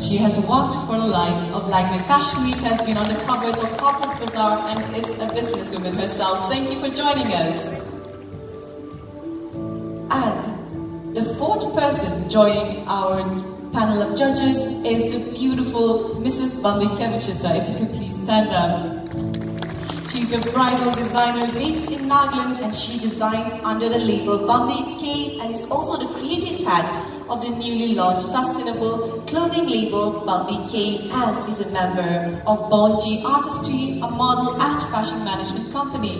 She has worked for the likes of Lakme Fashion Week, has been on the covers of Harper's Bazaar, and is a businesswoman herself. Thank you for joining us. And the fourth person joining our panel of judges is the beautiful Mrs. Bambi Kevichusa. If you could please stand up. She's a bridal designer based in Nagaland and she designs under the label Bambi K and is also the creative head of the newly launched sustainable clothing label Bambi K and is a member of Bonji Artistry, a model and fashion management company.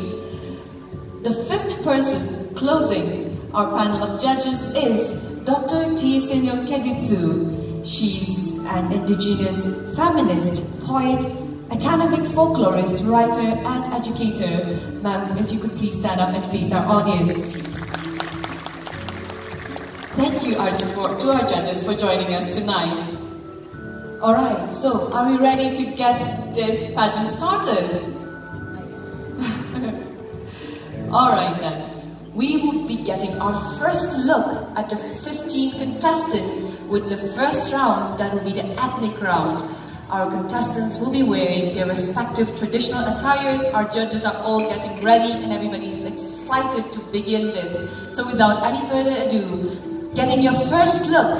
The fifth person closing our panel of judges is Dr. Kiesenyo Keditsu. She's an indigenous feminist, poet, academic folklorist, writer, and educator. Ma'am, if you could please stand up and face our audience. Thank you to our judges for joining us tonight. Alright, so are we ready to get this pageant started? Alright then. We will be getting our first look at the 15 contestants with the first round, that will be the ethnic round. Our contestants will be wearing their respective traditional attires. Our judges are all getting ready and everybody is excited to begin this. So without any further ado, getting your first look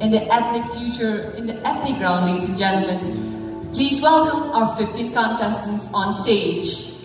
in the ethnic future, in the ethnic round, ladies and gentlemen, please welcome our 15 contestants on stage.